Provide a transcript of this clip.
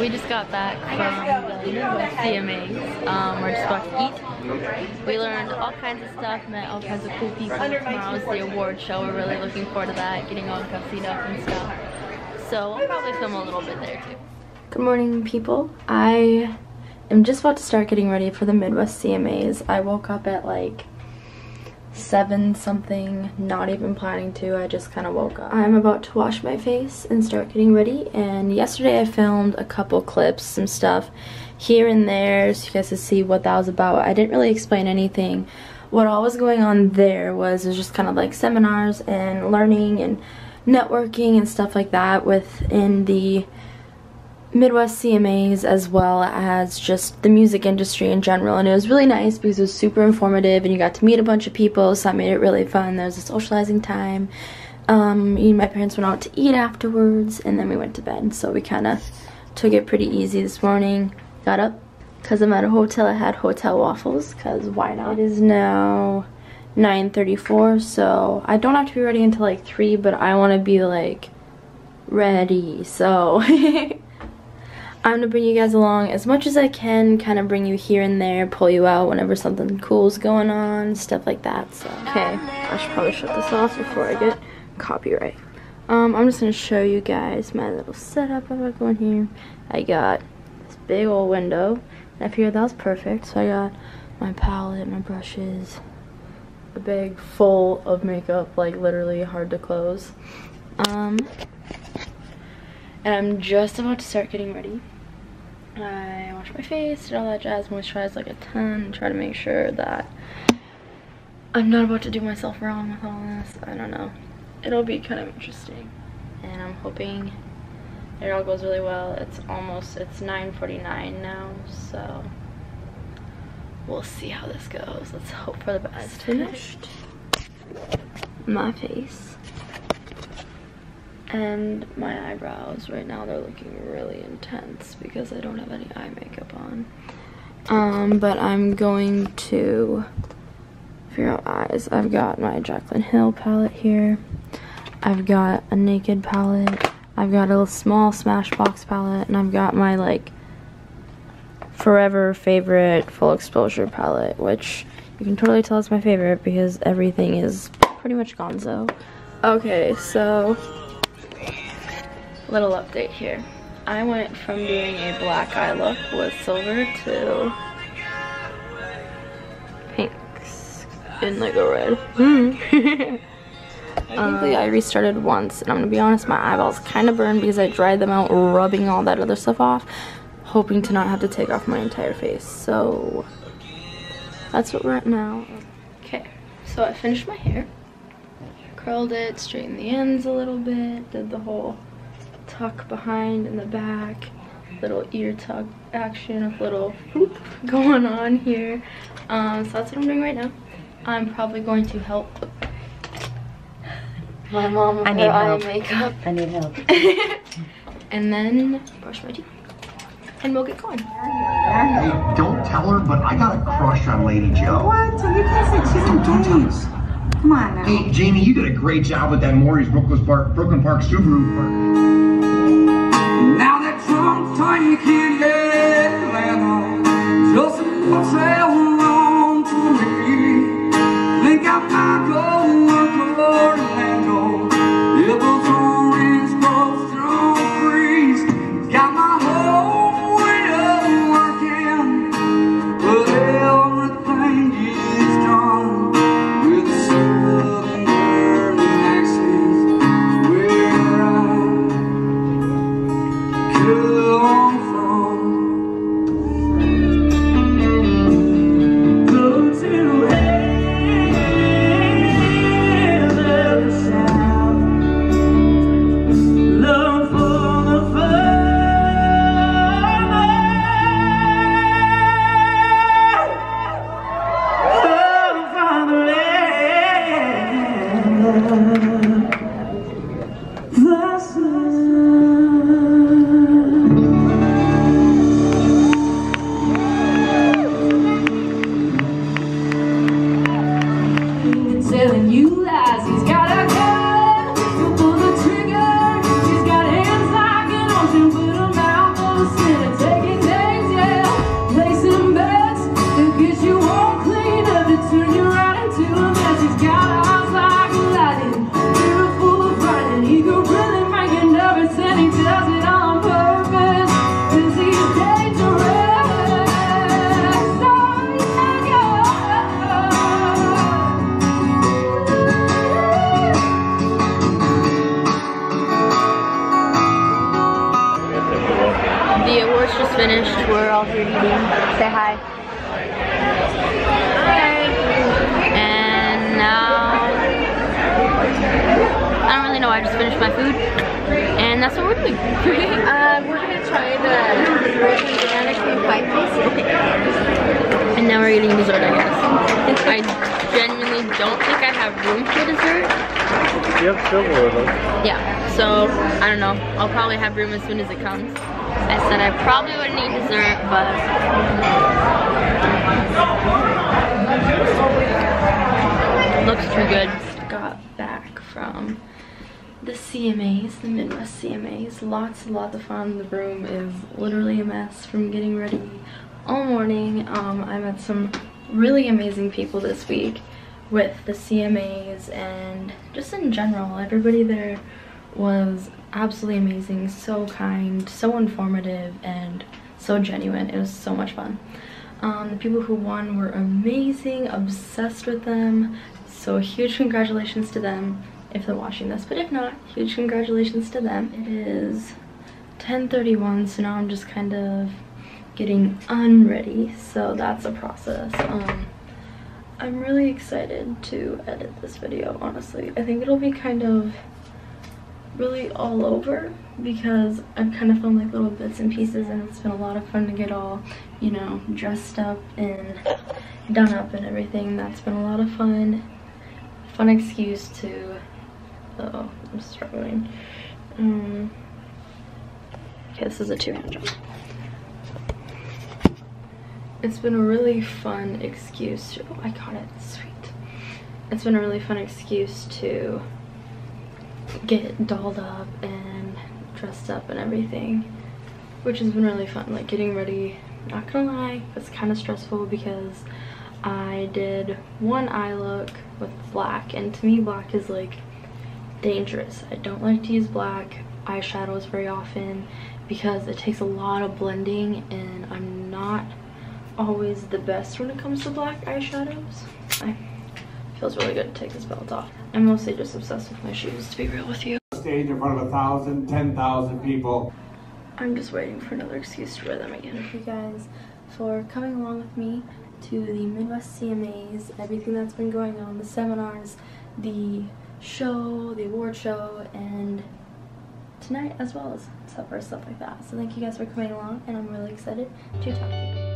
We just got back from the CMAs. Um, we're just about to eat. We learned all kinds of stuff, met all kinds of cool people. Tomorrow's the award show. We're really looking forward to that, getting all gussied up and stuff. So I'll probably film a little bit there too. Good morning, people. I am just about to start getting ready for the Midwest CMAs. I woke up at like 7 something, not even planning to. I just kind of woke up. I'm about to wash my face and start getting ready. And yesterday I filmed a couple clips, some stuff here and there so you guys could see what that was about. I didn't really explain anything. What all was going on there was, was just kind of like seminars and learning and networking and stuff like that within the Midwest CMAs as well as just the music industry in general and it was really nice because it was super informative and you got to meet a bunch of people so that made it really fun. There was a socializing time. Um, my parents went out to eat afterwards and then we went to bed so we kind of took it pretty easy this morning. Got up because I'm at a hotel. I had hotel waffles because why not? It is now 9.34 so I don't have to be ready until like 3 but I want to be like ready so I'm to bring you guys along as much as I can, kind of bring you here and there, pull you out whenever something cool's going on, stuff like that. So, okay, I should probably shut this off before I get copyright. Um, I'm just going to show you guys my little setup I've got going here. I got this big old window. and I figured that was perfect, so I got my palette, my brushes, a bag full of makeup, like literally hard to close. Um, and I'm just about to start getting ready. I wash my face, did all that jazz, moisturize like a ton, try to make sure that I'm not about to do myself wrong with all this. I don't know. It'll be kind of interesting. And I'm hoping it all goes really well. It's almost, it's 9.49 now, so we'll see how this goes. Let's hope for the best. Finished my face and my eyebrows right now they're looking really intense because I don't have any eye makeup on. Um but I'm going to figure out eyes. I've got my Jaclyn Hill palette here. I've got a naked palette. I've got a little small Smashbox palette and I've got my like forever favorite full exposure palette which you can totally tell is my favorite because everything is pretty much gonzo. Okay so little update here. I went from doing a black eye look with silver to pinks in like a red. Mm. um, I restarted once and I'm gonna be honest, my eyeballs kind of burned because I dried them out rubbing all that other stuff off, hoping to not have to take off my entire face. So that's what we're at now. Okay, so I finished my hair, curled it, straightened the ends a little bit, did the whole tuck behind in the back little ear tuck action a little whoop going on here um, so that's what i'm doing right now i'm probably going to help my mom with I need her help. eye makeup i need help and then brush my teeth and we'll get going. Hey, don't tell her, but I got a crush on Lady Joe. What? You can't say she's don't, don't tell us. Come on now. Hey, Jamie, you did a great job with that Maury's Brooklyn Park, Brooklyn Park Subaru. Now that Trump's taking Atlanta, just what's finished. We're all here eating. Say hi. Hi. And now, I don't really know. I just finished my food. And that's what we're doing. Um, we're gonna try the frozen banana cream pie, please. Okay. And now we're eating dessert, I guess. I genuinely don't think I have room for dessert. You have several of them. Yeah, so I don't know. I'll probably have room as soon as it comes. I said I probably wouldn't eat dessert, but looks too good. Got back from the CMAs, the Midwest CMAs. Lots and lots of fun. The room is literally a mess from getting ready all morning. Um, I met some really amazing people this week with the CMAs and just in general. Everybody there was absolutely amazing, so kind, so informative, and so genuine. It was so much fun. Um, the people who won were amazing, obsessed with them. So huge congratulations to them if they're watching this. But if not, huge congratulations to them. It is 10.31, so now I'm just kind of getting unready. So that's a process. Um, I'm really excited to edit this video, honestly. I think it'll be kind of really all over because I've kind of filmed like little bits and pieces and it's been a lot of fun to get all, you know, dressed up and done up and everything. That's been a lot of fun. Fun excuse to, oh, I'm struggling. Um, okay, this is a two-hand job. It's been a really fun excuse to, oh, I got it, sweet. It's been a really fun excuse to get dolled up and dressed up and everything which has been really fun like getting ready. Not gonna lie it's kind of stressful because I did one eye look with black and to me black is like dangerous. I don't like to use black. Eyeshadows very often because it takes a lot of blending and I'm not always the best when it comes to black eyeshadows. I feels really good to take this belt off. I'm mostly just obsessed with my shoes, to be real with you. Stage in front of a thousand, ten thousand people. I'm just waiting for another excuse to wear them again. Thank you guys for coming along with me to the Midwest CMAs, everything that's been going on, the seminars, the show, the award show, and tonight as well as supper, stuff like that. So thank you guys for coming along, and I'm really excited to talk to you.